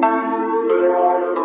Where are you?